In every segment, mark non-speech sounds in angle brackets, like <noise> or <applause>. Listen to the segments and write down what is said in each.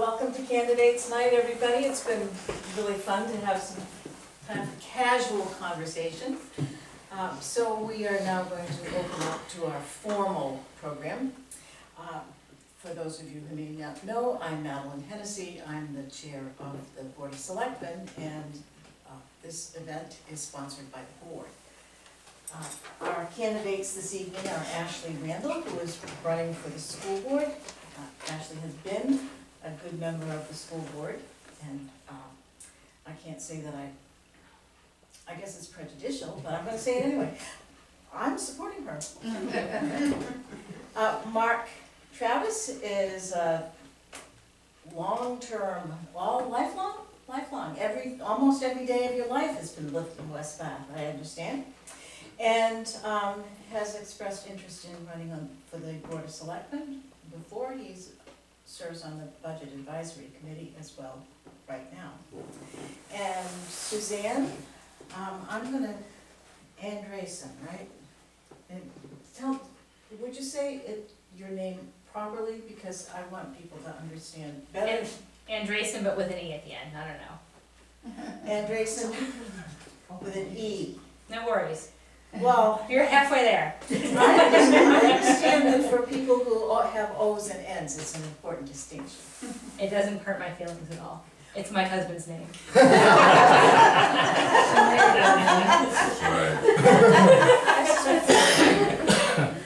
Welcome to Candidates Night, everybody. It's been really fun to have some kind of casual conversation. Um, So we are now going to open up to our formal program. Um, For those of you who may not know, I'm Madeline Hennessy. I'm the chair of the Board of Selectmen, and uh, this event is sponsored by the board. Uh, Our candidates this evening are Ashleigh Randall, who is running for the school board. Uh, Ashleigh has been a good member of the school board, and um, I can't say that I, I guess it's prejudicial, but I'm gonna say it anyway. I'm supporting her. <laughs> Uh, Marc Travis is a long-term, all lifelong, lifelong, every, almost every day of your life has been lived in West Bath, I understand. And um, has expressed interest in running on, for the Board of Selectmen before, he's serves on the Budget Advisory Committee as well right now. And Suzanne, um, I'm gonna, Andresen, right? And tell, would you say it, your name properly, because I want people to understand better. Andresen, but with an E at the end, I don't know. Andresen with an E. No worries. Well, You're halfway there. I understand, I understand that for people who all have Os and Ns, it's an important distinction. It doesn't hurt my feelings at all. It's my husband's name. <laughs>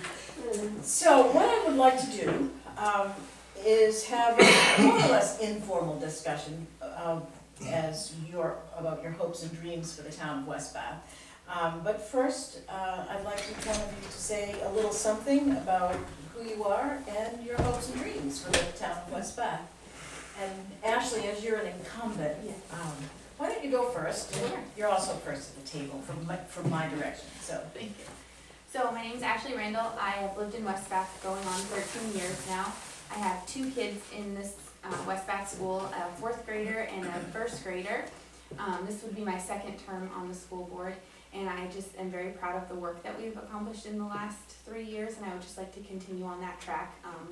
So what I would like to do um, is have a more or less informal discussion uh, as your, about your hopes and dreams for the town of West Bath. Um, But first, uh, I'd like each one of you to say a little something about who you are and your hopes and dreams for the town of West Bath. And Ashleigh, as you're an incumbent, um, why don't you go first? You're also first at the table from my, from my direction, so. Thank you. So my name is Ashleigh Randall. I have lived in West Bath going on thirteen years now. I have two kids in this uh, West Bath school, a fourth grader and a first grader. Um, This would be my second term on the school board, and I just am very proud of the work that we've accomplished in the last three years, and I would just like to continue on that track um,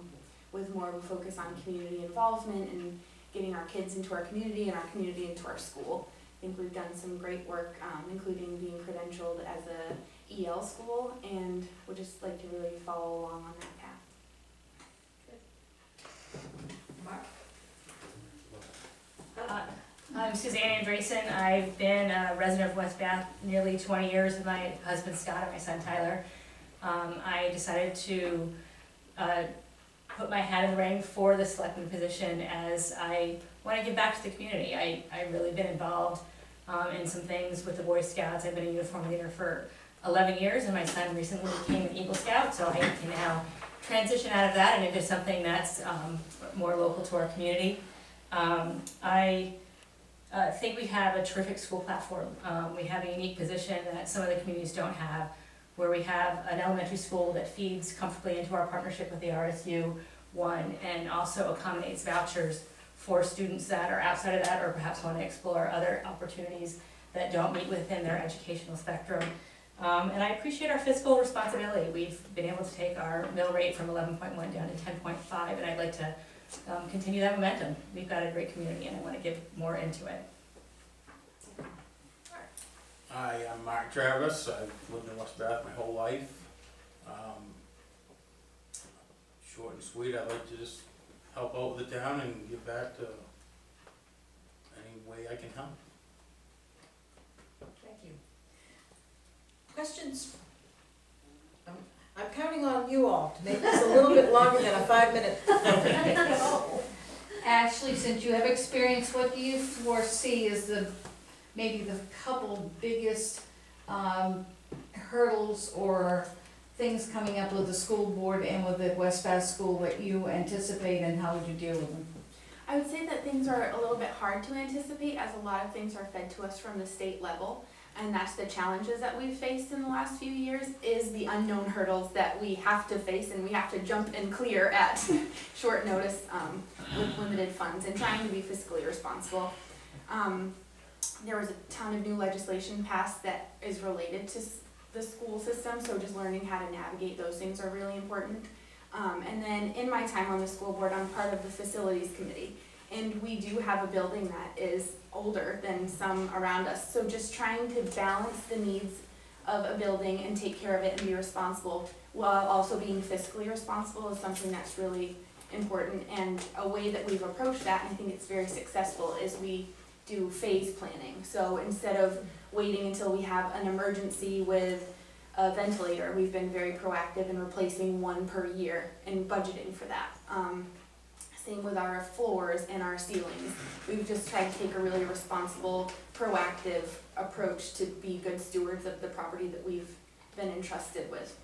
with more of a focus on community involvement and getting our kids into our community and our community into our school. I think we've done some great work, um, including being credentialed as a EL school, and would just like to really follow along on that path. Marc? Uh, I'm Suzanne Andresen. I've been a resident of West Bath nearly 20 years with my husband Scott and my son Tyler. Um, I decided to uh, put my hat in the ring for the selectman position as I want to give back to the community. I, I've really been involved um, in some things with the Boy Scouts. I've been a uniform leader for 11 years and my son recently became an Eagle Scout, so I can now transition out of that and into something that's um, more local to our community. Um, I uh, think we have a terrific school platform. Um, we have a unique position that some of the communities don't have, where we have an elementary school that feeds comfortably into our partnership with the RSU one and also accommodates vouchers for students that are outside of that or perhaps want to explore other opportunities that don't meet within their educational spectrum. Um, and I appreciate our fiscal responsibility. We've been able to take our mill rate from eleven point one down to ten point five, and I'd like to um, continue that momentum. We've got a great community and I want to give more into it. Hi, I'm Marc Travis. I've lived in West Bath my whole life. Um, Short and sweet, I'd like to just help out with the town and give back to any way I can help. Thank you. Questions? I'm- I'm counting on you all to make this a little bit longer than a five-minute. <laughs> Ashleigh, since you have experience, what do you foresee is the, maybe the couple biggest um, hurdles or things coming up with the school board and with the West Bath School that you anticipate and how would you deal with them? I would say that things are a little bit hard to anticipate as a lot of things are fed to us from the state level. And that's the challenges that we've faced in the last few years is the unknown hurdles that we have to face and we have to jump and clear at <laughs> short notice um, with limited funds and trying to be fiscally responsible. Um, there was a ton of new legislation passed that is related to the school system, so just learning how to navigate those things are really important. Um, and then in my time on the school board, I'm part of the facilities committee. And we do have a building that is older than some around us, so just trying to balance the needs of a building and take care of it and be responsible while also being fiscally responsible is something that's really important. And a way that we've approached that, and I think it's very successful, is we do phase planning. So instead of waiting until we have an emergency with a ventilator, we've been very proactive in replacing one per year and budgeting for that. Um, same with our floors and our ceilings. We've just tried to take a really responsible, proactive approach to be good stewards of the property that we've been entrusted with.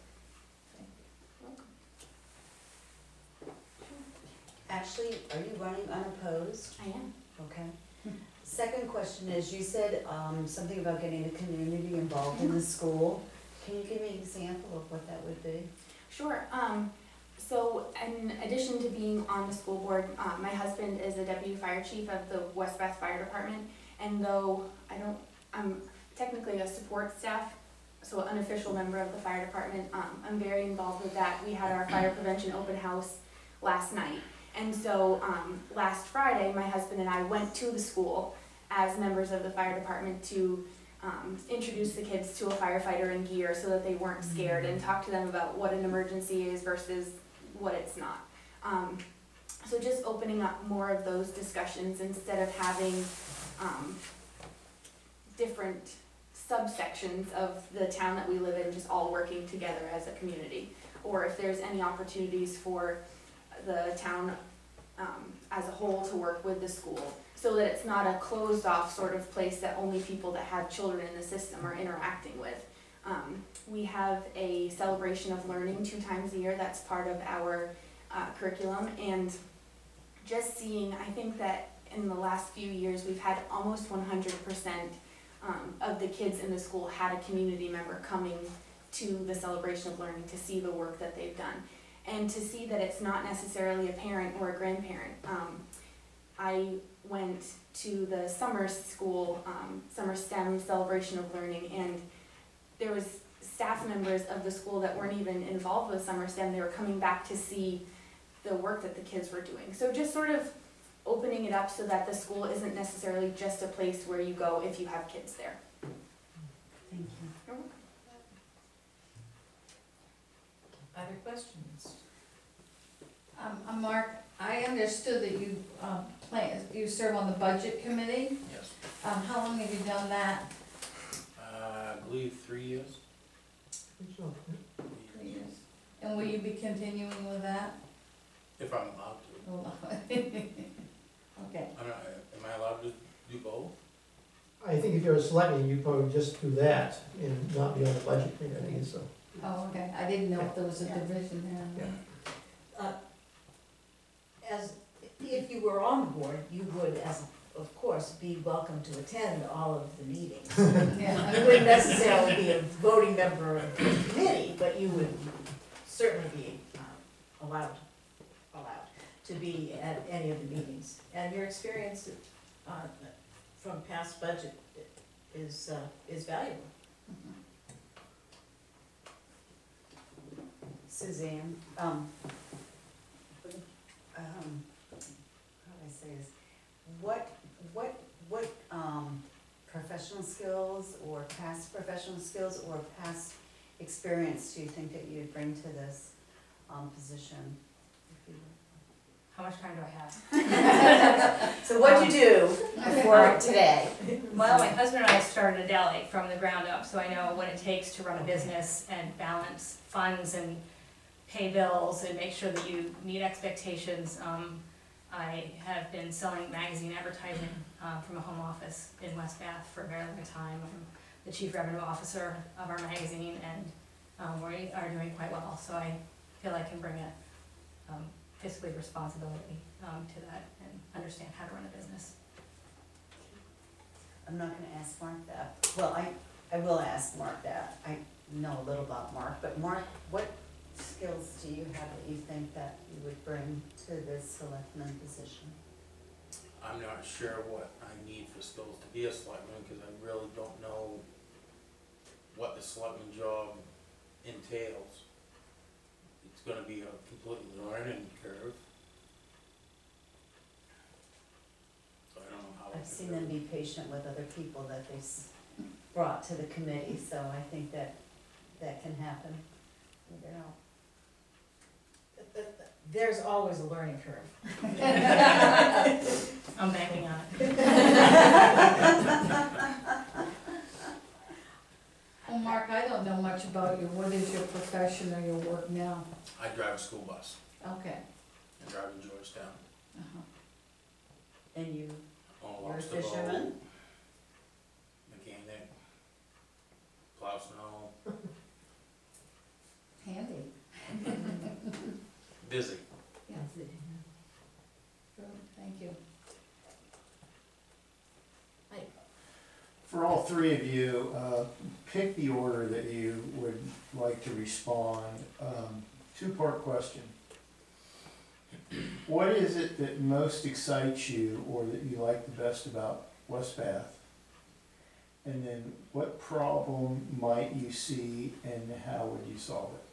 Ashleigh, are you running unopposed? I am. Okay. Second question is, you said, um, something about getting the community involved in the school. Can you give me an example of what that would be? Sure. Um, so in addition to being on the school board, uh, my husband is a deputy fire chief of the West Bath Fire Department. And though I don't, I'm technically a support staff, so an unofficial member of the fire department, um, I'm very involved with that. We had our fire prevention open house last night. And so, um, last Friday, my husband and I went to the school as members of the fire department to um, introduce the kids to a firefighter in gear so that they weren't scared and talk to them about what an emergency is versus what it's not. Um, so just opening up more of those discussions instead of having um, different subsections of the town that we live in just all working together as a community. Or if there's any opportunities for the town um, as a whole to work with the school so that it's not a closed off sort of place that only people that have children in the system are interacting with. Um, we have a celebration of learning two times a year that's part of our uh, curriculum and just seeing, I think that in the last few years we've had almost 100% um, of the kids in the school had a community member coming to the celebration of learning to see the work that they've done and to see that it's not necessarily a parent or a grandparent. Um, I went to the summer school, um, summer STEM celebration of learning, and there was staff members of the school that weren't even involved with summer STEM. They were coming back to see the work that the kids were doing. So just sort of opening it up so that the school isn't necessarily just a place where you go if you have kids there. Thank you. Other questions? Um, uh, Marc, I understood that you, um, plan, you serve on the budget committee. Yes. Um, how long have you done that? Uh, I believe three years. Three years. And will you be continuing with that? If I'm allowed to. Oh, <laughs> Okay, I'm not, am I allowed to do both? I think if you're a selectman, you probably just do that and not be on the budget committee, so. oh, okay, I didn't know if there was a division there. Yeah. Uh, as, if you were on the board, you would, as, of course, be welcome to attend all of the meetings. <laughs> Yeah, You wouldn't necessarily be a voting member of the committee, but you would certainly be um, allowed, allowed to be at any of the meetings. And your experience uh, from past budget is, uh, is valuable. Suzanne, um, um, how do I say this? What, what, what, um, professional skills or past professional skills or past experience do you think that you'd bring to this, um, position? How much time do I have? <laughs> So what'd you do before today? Well, my husband and I started a deli from the ground up, so I know what it takes to run a business and balance funds and pay bills and make sure that you meet expectations. Um, I have been selling magazine advertising, uh, from a home office in West Bath for a very long time. I'm the chief revenue officer of our magazine and, um, we are doing quite well, so I feel I can bring a, um, fiscally responsibility, um, to that and understand how to run a business. I'm not gonna ask Marc that. Well, I, I will ask Marc that. I know a little about Marc, but Marc, what skills do you have that you think that you would bring to this selectman position? I'm not sure what I need for skills to be a selectman, cause I really don't know what the selectman job entails. It's gonna be a completely learning curve. So I don't know how. I've seen them be patient with other people that they s- brought to the committee, so I think that, that can happen. You know, There's always a learning curve. <laughs> I'm banking on it. Well, Marc, I don't know much about you. What is your profession or your work now? I drive a school bus. Okay. I drive in Georgetown. uh-huh. And you, Own a you're a lobster boat, fisherman? Mechanic. Plow snow. Handy. <laughs> Busy. Yeah. Good, thank you. For all three of you, uh, pick the order that you would like to respond. Um, Two-part question. What is it that most excites you or that you like the best about West Bath? And then what problem might you see and how would you solve it?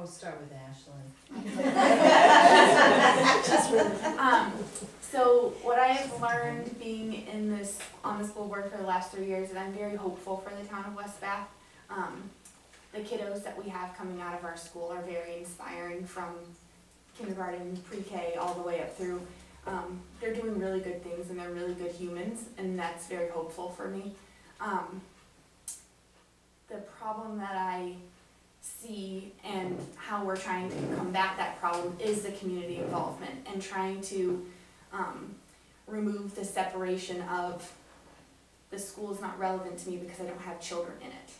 Oh, start with Ashleigh. Um, so what I have learned being in this, on the school board for the last three years, is I'm very hopeful for the town of West Bath. Um, the kiddos that we have coming out of our school are very inspiring from kindergarten, pre-K, all the way up through. Um, they're doing really good things and they're really good humans, and that's very hopeful for me. Um, the problem that I see and how we're trying to combat that problem is the community involvement and trying to um, remove the separation of the school is not relevant to me because I don't have children in it.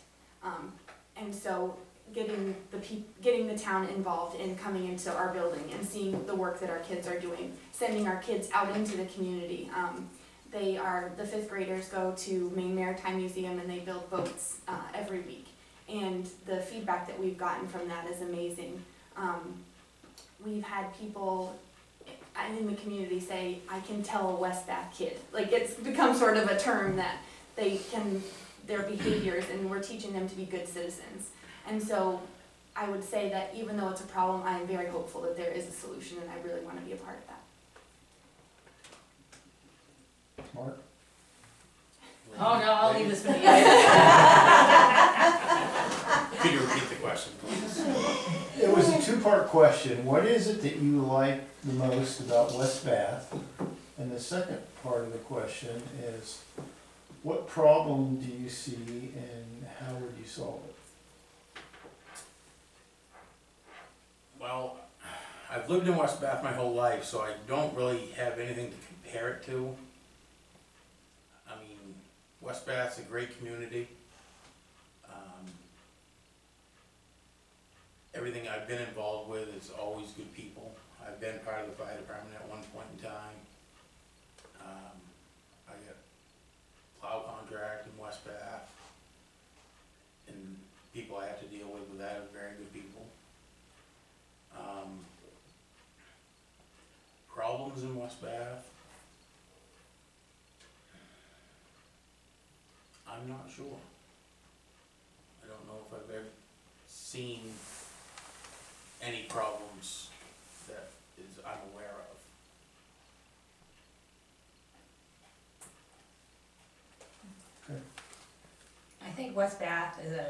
Um, and so getting the getting the town involved in coming into our building and seeing the work that our kids are doing, sending our kids out into the community. Um, they are the fifth graders go to Maine Maritime Museum and they build boats uh, every week and the feedback that we've gotten from that is amazing. Um, we've had people in the community say, I can tell a West Bath kid. Like it's become sort of a term that they can, their behaviors, and we're teaching them to be good citizens. And so I would say that even though it's a problem, I am very hopeful that there is a solution and I really want to be a part of that. Marc? Oh, no, I'll leave this <laughs> for you <laughs> repeat the question, please? It was a two-part question. What is it that you like the most about West Bath? And the second part of the question is, what problem do you see and how would you solve it? Well, I've lived in West Bath my whole life, so I don't really have anything to compare it to. I mean, West Bath's a great community. Um, Everything I've been involved with is always good people. I've been part of the fire department at one point in time. Um, I got plow contract in West Bath. And people I have to deal with with that are very good people. Um, problems in West Bath? I'm not sure. I don't know if I've ever seen any problems that is I'm aware of. I think West Bath is a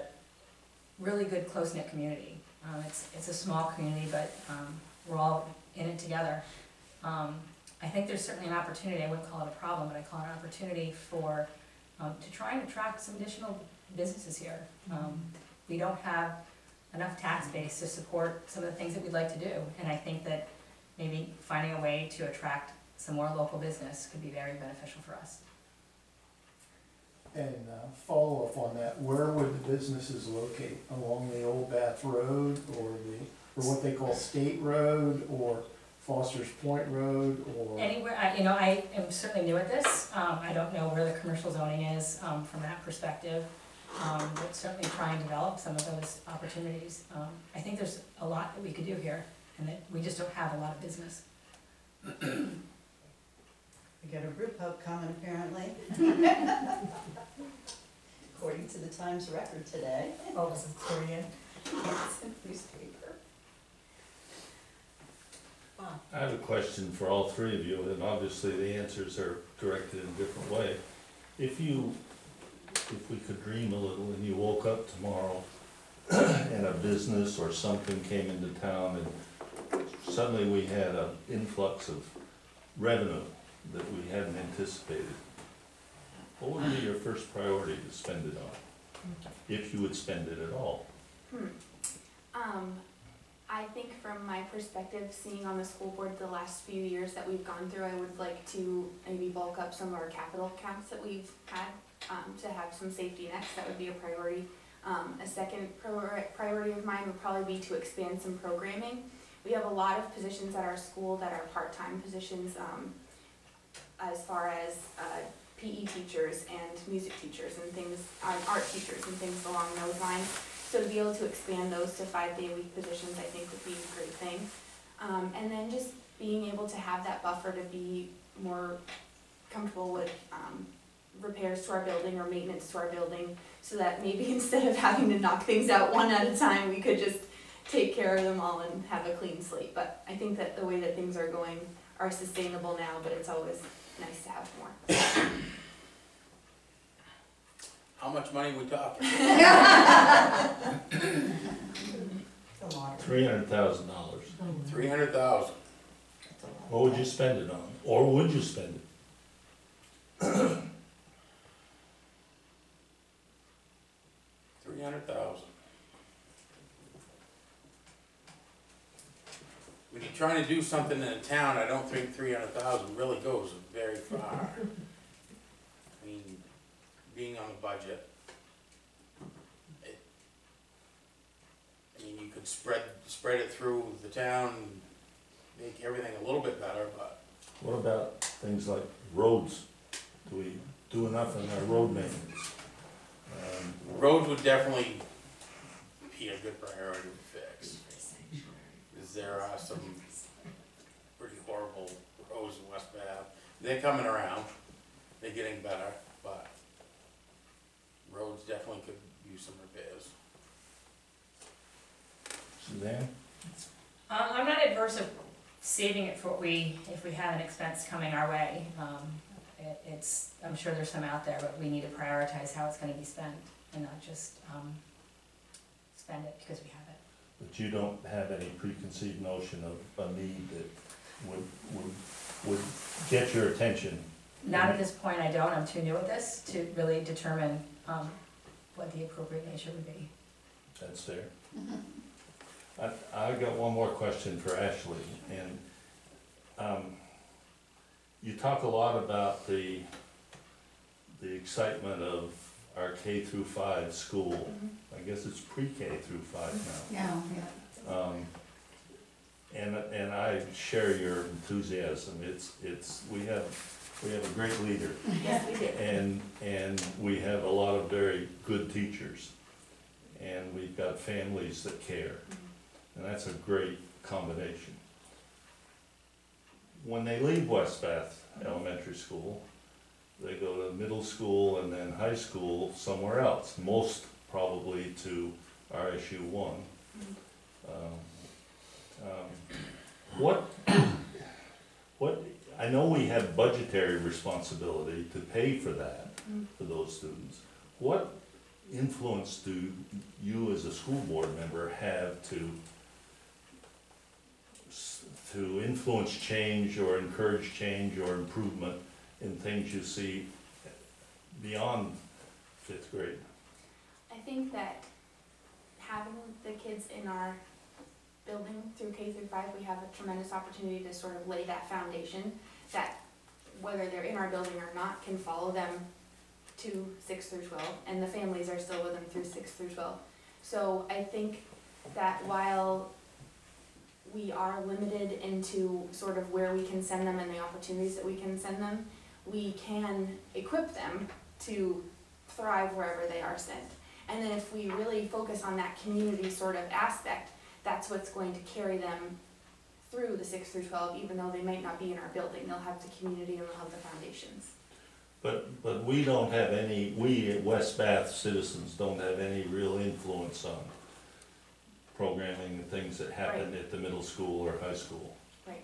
really good close-knit community. Um, it's, it's a small community, but, um, we're all in it together. Um, I think there's certainly an opportunity, I wouldn't call it a problem, but I call it an opportunity for, um, to try and attract some additional businesses here. Um, we don't have enough tax base to support some of the things that we'd like to do, and I think that maybe finding a way to attract some more local business could be very beneficial for us. And uh, follow up on that, where would the businesses locate? Along the Old Bath Road or the, or what they call State Road or Foster's Point Road or? Anywhere, I, you know, I am certainly new at this, um, I don't know where the commercial zoning is, um, from that perspective. Um, but certainly try and develop some of those opportunities. Um, I think there's a lot that we could do here, and that we just don't have a lot of business. We got a brew pub coming apparently. <laughs> According to the Times Record today. Oh, this is Korean. It's in the newspaper. I have a question for all three of you, and obviously the answers are directed in a different way. If you, if we could dream a little and you woke up tomorrow <clears throat> and a business or something came into town and suddenly we had an influx of revenue that we hadn't anticipated, what would be your first priority to spend it on? If you would spend it at all? Hmm. Um, I think from my perspective, seeing on the school board the last few years that we've gone through, I would like to maybe bulk up some of our capital accounts that we've had, um, to have some safety nets, that would be a priority. Um, a second priori- priority of mine would probably be to expand some programming. We have a lot of positions at our school that are part-time positions, um, as far as, uh, PE teachers and music teachers and things, uh, art teachers and things along those lines. So to be able to expand those to five-day-a-week positions, I think would be a great thing. Um, and then just being able to have that buffer to be more comfortable with, um, repairs to our building or maintenance to our building, so that maybe <laughs> instead of having to knock things out one at a time, we could just take care of them all and have a clean slate. But I think that the way that things are going are sustainable now, but it's always nice to have more. How much money we talking? It's. <laughs> Three hundred thousand dollars. Three hundred thousand. It's. What would you spend it on? Or would you spend it? <clears throat> Three hundred thousand. When you're trying to do something in a town, I don't think three hundred thousand really goes very far. I mean, being on the budget. I mean, you could spread, spread it through the town, make everything a little bit better, but What about things like roads? Do we do enough in our road maintenance? Um, roads would definitely be a good priority to fix. Cause there are some pretty horrible roads in West Bath. They're coming around, they're getting better, but roads definitely could use some repairs. Suzanne? Um, I'm not adverse of saving it for what we, if we have an expense coming our way. Um, it, it's, I'm sure there's some out there, but we need to prioritize how it's gonna be spent and not just, um, spend it because we have it. But you don't have any preconceived notion of a need that would, would, would get your attention? Not at this point, I don't, I'm too new at this to really determine, um, what the appropriate nature would be. That's fair. I, I got one more question for Ashleigh, and, um, you talk a lot about the, the excitement of our K through five school. I guess it's pre-K through five now. Yeah, yeah. Um, and, and I share your enthusiasm, it's, it's, we have, we have a great leader, <laughs> Yes, we did. and, and we have a lot of very good teachers. And we've got families that care, and that's a great combination. When they leave West Bath Elementary School, they go to middle school and then high school somewhere else, most probably to RSU one. Um, um, What, what, I know we have budgetary responsibility to pay for that, Mm. for those students. What influence do you as a school board member have to, to influence change or encourage change or improvement in things you see beyond fifth grade? I think that having the kids in our building through K through five, we have a tremendous opportunity to sort of lay that foundation that whether they're in our building or not, can follow them to six through twelve, and the families are still with them through six through twelve. So I think that while we are limited into sort of where we can send them and the opportunities that we can send them, we can equip them to thrive wherever they are sent. And then if we really focus on that community sort of aspect, that's what's going to carry them through the six through twelve, even though they might not be in our building, they'll have the community and they'll have the foundations. But, but we don't have any, we at West Bath citizens don't have any real influence on programming and things that happen at the middle school or high school. Right.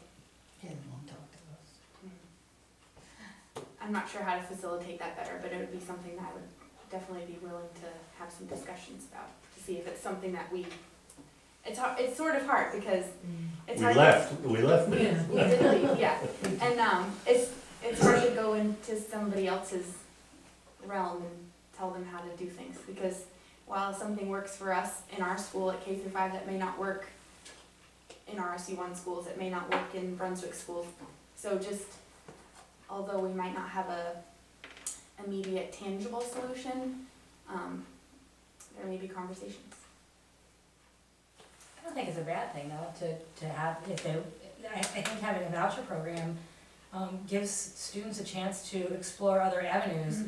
won't talk to us. I'm not sure how to facilitate that better, but it would be something that I would definitely be willing to have some discussions about, to see if it's something that we, it's, it's sort of hard, because mm. it's We hard. to- left, we left we did leave, yeah, and, um, it's, it's hard to go into somebody else's realm and tell them how to do things, because while something works for us in our school at K through five, that may not work in RSU one schools, it may not work in Brunswick schools. So just, although we might not have a immediate tangible solution, um, there may be conversations. I don't think it's a bad thing though, to, to have, if they, I, I think having a voucher program, um, gives students a chance to explore other avenues.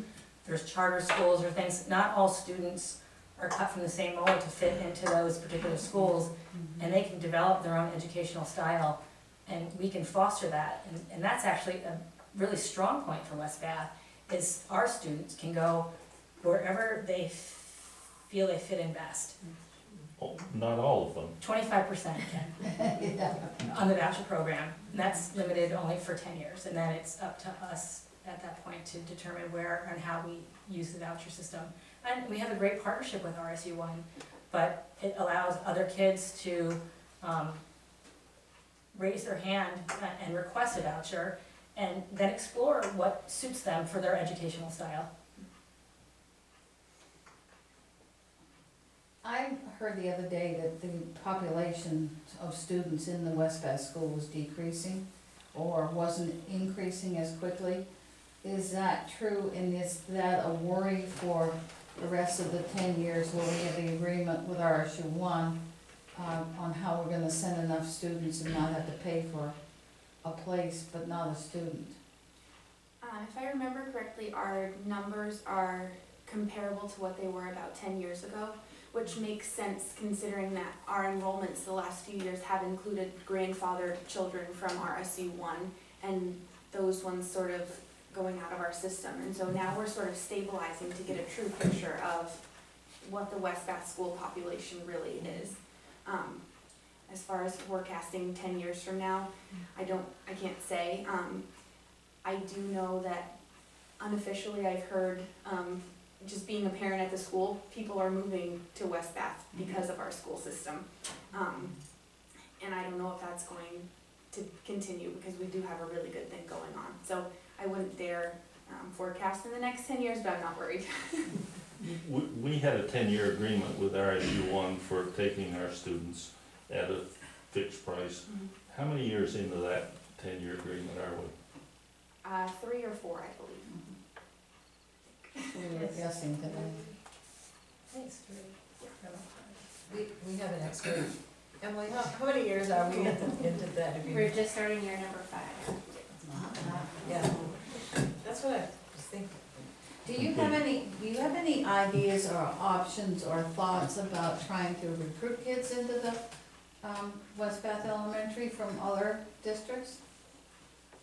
There's charter schools or things, not all students are cut from the same mold to fit into those particular schools, mm-hmm. and they can develop their own educational style, and we can foster that, and, and that's actually a really strong point for West Bath, is our students can go wherever they f- feel they fit in best. Oh, Not all of them. Twenty-five percent <laughs> on the voucher program, and that's limited only for ten years, and then it's up to us at that point to determine where and how we use the voucher system. And we have a great partnership with RSU One, but it allows other kids to, um, raise their hand and request a voucher, and then explore what suits them for their educational style. I heard the other day that the population of students in the West Bath School was decreasing or wasn't increasing as quickly. Is that true and is that a worry for the rest of the ten years where we have the agreement with RSU one um, on how we're gonna send enough students and not have to pay for a place but not a student? Um, if I remember correctly, our numbers are comparable to what they were about ten years ago, which makes sense considering that our enrollments the last few years have included grandfathered children from RSU one, and those ones sort of going out of our system, and so now we're sort of stabilizing to get a true picture of what the West Bath school population really is. Um, as far as forecasting ten years from now, I don't, I can't say, um, I do know that unofficially I've heard, um, just being a parent at the school, people are moving to West Bath because of our school system. Um, and I don't know if that's going to continue because we do have a really good thing going on. So I wouldn't dare, um, forecast in the next ten years, but I'm not worried. <laughs> We, we had a ten-year agreement with RSU one for taking our students at a fixed price. How many years into that ten-year agreement are we? Uh, three or four, I believe. We were guessing today. Thanks, We, we have an expert. Emily, how, how many years are we into, into that We're just starting year number five. Yeah, that's what I was thinking. Do you have any, do you have any ideas or options or thoughts about trying to recruit kids into the, um, West Bath Elementary from other districts?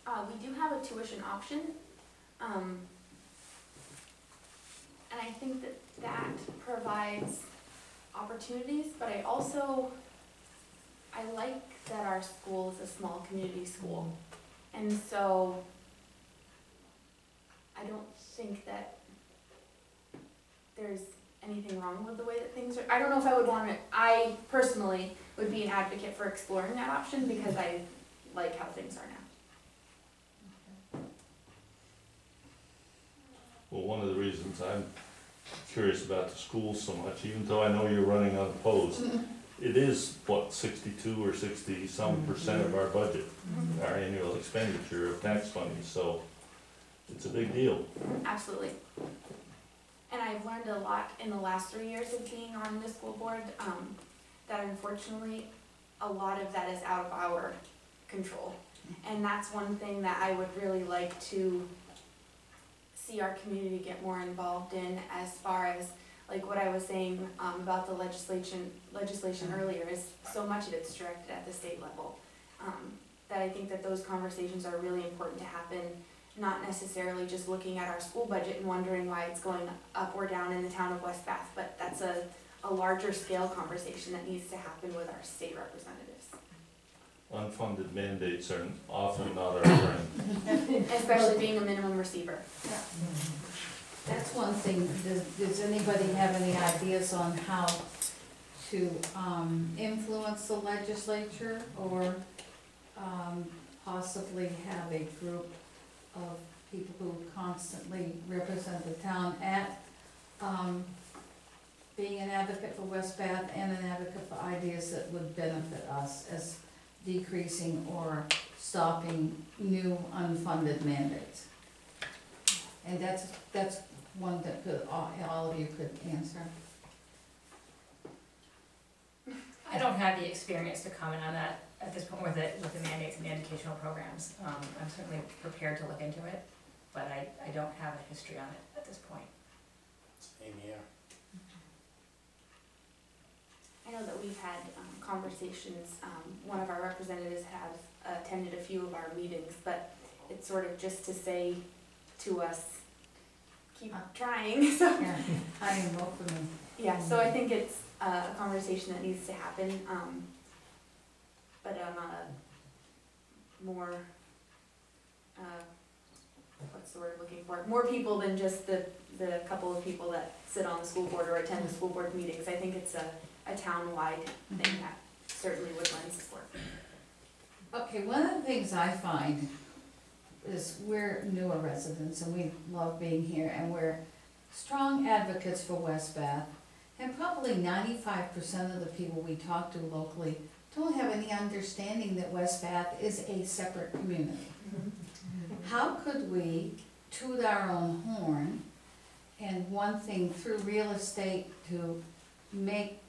Uh, we do have a tuition option, um, and I think that that provides opportunities, but I also, I like that our school is a small community school. And so, I don't think that there's anything wrong with the way that things are, I don't know if I would want to, I personally would be an advocate for exploring that option because I like how things are now. Well, one of the reasons I'm curious about the schools so much, even though I know you're running unopposed, mm-hmm. it is, what, sixty-two or sixty-some mm-hmm. percent of our budget, mm-hmm. our annual expenditure of tax money, so it's a big deal. Absolutely. And I've learned a lot in the last three years of being on the school board, um, that unfortunately, a lot of that is out of our control. And that's one thing that I would really like to see our community get more involved in as far as, like what I was saying, um, about the legislation, legislation earlier is so much of it's directed at the state level. Um, that I think that those conversations are really important to happen not necessarily just looking at our school budget and wondering why it's going up or down in the town of West Bath, but that's a, a larger scale conversation that needs to happen with our state representatives. unfunded mandates are often not our friend. <laughs> Especially being a minimum receiver. Yeah. That's one thing, does, does anybody have any ideas on how to, um, influence the legislature or, um, possibly have a group of people who constantly represent the town at, um, being an advocate for West Bath and an advocate for ideas that would benefit us as decreasing or stopping new unfunded mandates? And that's, that's one that could, all, all of you could answer. I don't have the experience to comment on that at this point with the, with the mandates and the educational programs. Um, I'm certainly prepared to look into it, but I, I don't have a history on it at this point. Same here. I know that we've had um, conversations, um, one of our representatives has attended a few of our meetings, but it's sort of just to say to us, keep trying, <laughs> so. Yeah, I am vote for me. Yeah, so I think it's a conversation that needs to happen, um, but on a more, uh, what's the word I'm looking for? More people than just the, the couple of people that sit on the school board or attend the school board meetings. I think it's a, a town-wide thing mm-hmm. that certainly would lend support. Okay, one of the things I find is we're newer residents and we love being here and we're strong advocates for West Bath. And probably ninety-five percent of the people we talk to locally don't have any understanding that West Bath is a separate community. How could we toot our own horn and one thing through real estate to make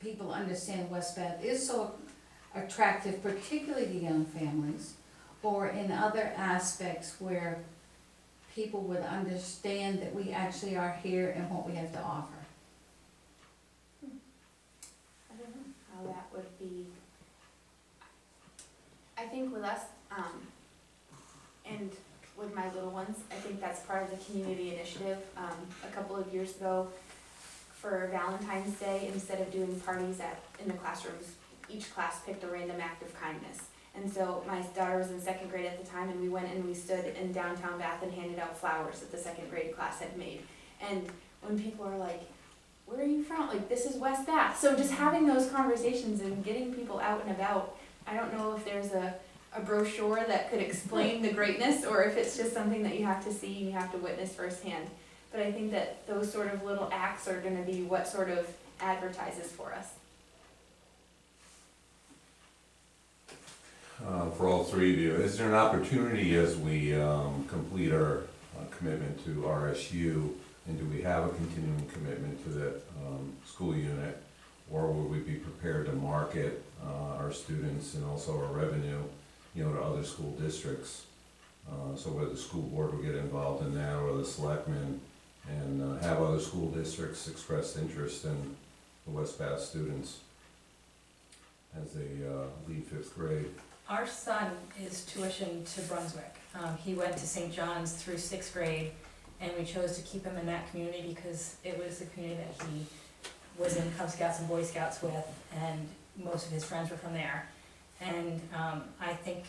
people understand West Bath is so attractive, particularly to young families, or in other aspects where people would understand that we actually are here and what we have to offer. I don't know how that would be. I think with us, um, and with my little ones, I think that's part of the community initiative. Um, a couple of years ago, for Valentine's Day, instead of doing parties at, in the classrooms, each class picked a random act of kindness. And so my daughter was in second grade at the time, and we went and we stood in downtown Bath and handed out flowers that the second grade class had made. And when people are like, where are you from? Like, this is West Bath. So just having those conversations and getting people out and about. I don't know if there's a, a brochure that could explain the greatness or if it's just something that you have to see and you have to witness firsthand. But I think that those sort of little acts are gonna be what sort of advertises for us. uh, for all three of you. Is there an opportunity as we um, complete our uh, commitment to RSU, and do we have a continuing commitment to the um, school unit? Or will we be prepared to market uh, our students and also our revenue, you know, to other school districts? Uh, So whether the school board will get involved in that, or the selectmen, and uh, have other school districts express interest in the West Bath students as they uh, leave fifth grade. Our son is tuition to Brunswick. Um, he went to St. John's through sixth grade, and we chose to keep him in that community because it was the community that he was in Cub Scouts and Boy Scouts with, and most of his friends were from there. And, um, I think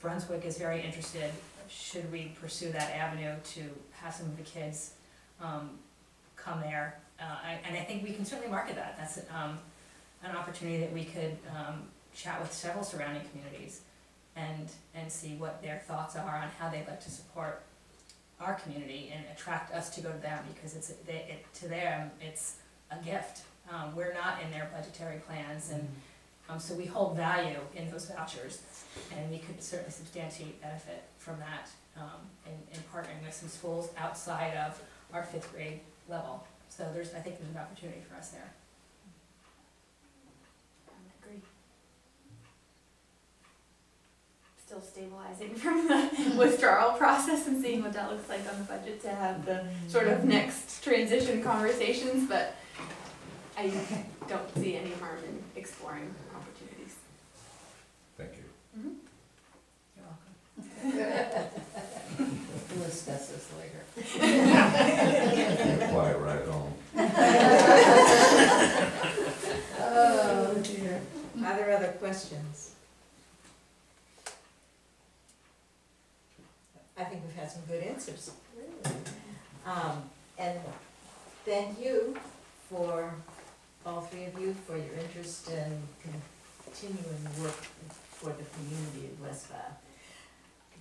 Brunswick is very interested, should we pursue that avenue to have some of the kids, um, come there. Uh, I- and I think we can certainly market that. That's, um, an opportunity that we could, um, chat with several surrounding communities and, and see what their thoughts are on how they'd like to support our community and attract us to go to them, because it's, they, it, to them, it's a gift. Um, we're not in their budgetary plans, and, um, so we hold value in those vouchers, and we could certainly substantiate benefit from that, um, in, in partnering with some schools outside of our fifth grade level. So there's, I think there's an opportunity for us there. I would agree. Still stabilizing <laughs> from the <laughs> withdrawal process and seeing what that looks like on the budget to have the sort of next transition conversations, but I <laughs> don't see any harm in exploring opportunities. Thank you. Mm-hmm. You're welcome. <laughs> We'll discuss this later. Quiet right home. Oh dear. Are there other questions? I think we've had some good answers. Um, and thank you for all three of you, for your interest in continuing work for the community of West Bath.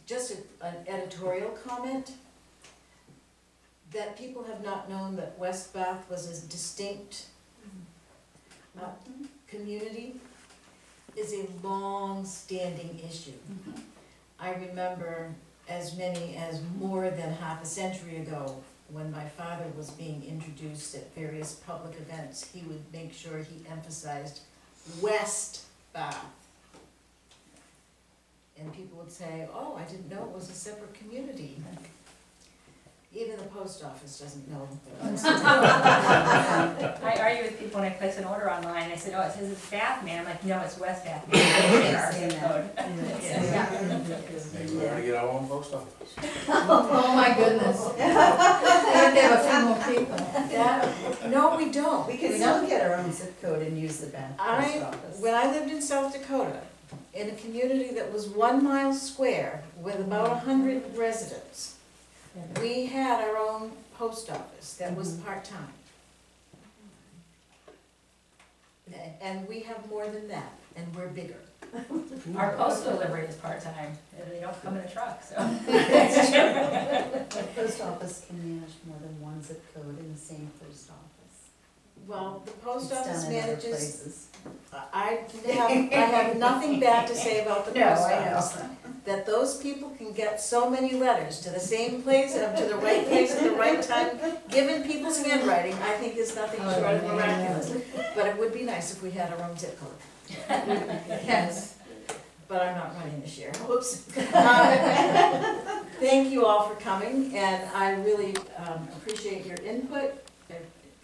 Just a- an editorial comment, that people have not known that West Bath was a distinct uh, community is a long-standing issue. I remember as many as more than half a century ago, when my father was being introduced at various public events, he would make sure he emphasized West Bath. And people would say, oh, I didn't know it was a separate community. Even the post office doesn't know. <laughs> I argue with people when I place an order online, they said, oh, it says it's Bath, man, I'm like, no, it's West Bath. man. <laughs> Our zip code. <laughs> Maybe we're gonna get our own post office. Oh, my goodness. We have to have a few more people. That, no, we don't. We can still get our own zip code and use the Bath post I, office. when I lived in South Dakota, in a community that was one mile square with about a hundred residents, we had our own post office that was mm-hmm. part-time. A- And we have more than that, and we're bigger. Our postal delivery is part-time, and they don't come in a truck, so. The <laughs> post office can manage more than one zip code in the same post office. Well, the post It's done office in other manages, places. I have, I have nothing bad to say about the <laughs> No, post I know. office. That those people can get so many letters to the same place and to the right place at the right time, given people's handwriting, I think is nothing short of miraculous. But it would be nice if we had our own zip code. <laughs> Yes, but I'm not running this year, whoops. Um, <laughs> Thank you all for coming, and I really um, appreciate your input,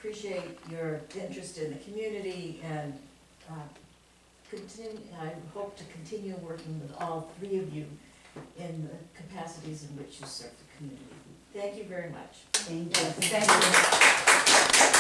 appreciate your interest in the community, and uh, continue, I hope to continue working with all three of you in the capacities in which you serve the community. Thank you very much. Thank you. Thank you.